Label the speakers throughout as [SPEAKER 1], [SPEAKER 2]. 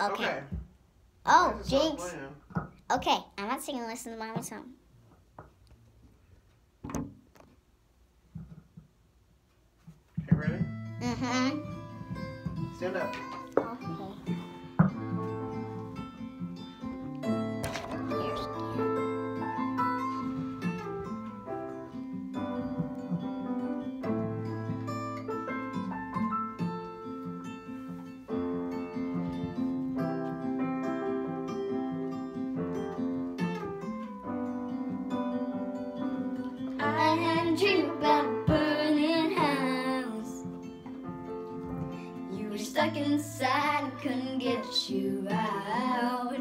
[SPEAKER 1] Okay.
[SPEAKER 2] okay.
[SPEAKER 1] Oh, Jinx. Okay, I'm not singing. Listen to Mama's song.
[SPEAKER 2] Okay, ready?
[SPEAKER 1] Mm-hmm.
[SPEAKER 2] Stand up.
[SPEAKER 1] dream about a burning house. You were stuck inside and couldn't get you out.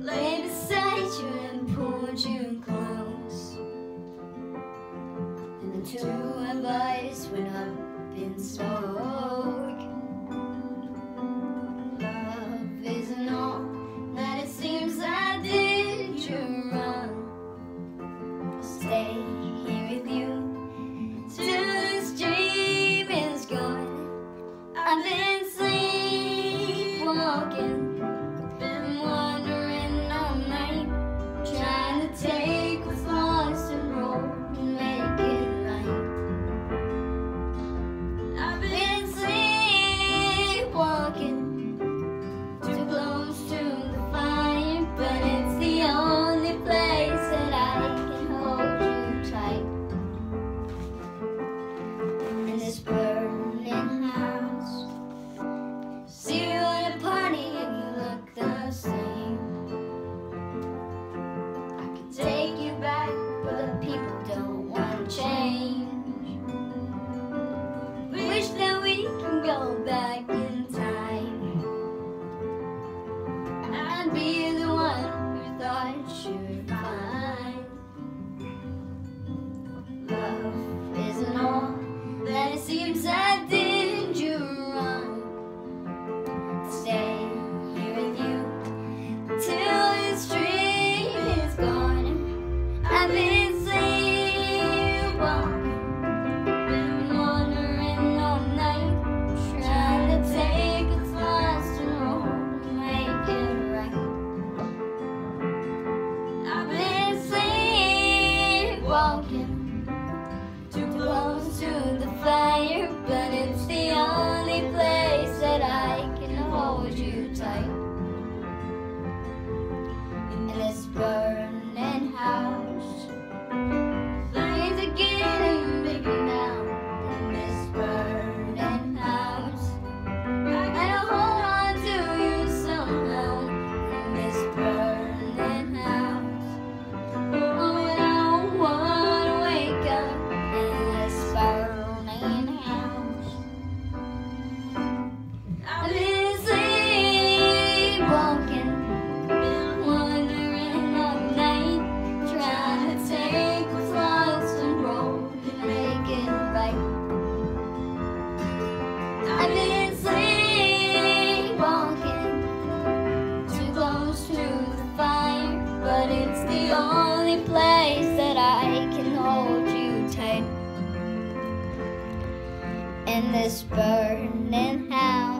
[SPEAKER 1] Lay beside you and pulled you close. And the two of us went up in smoke. stay. whisper sleeps at in this burning house.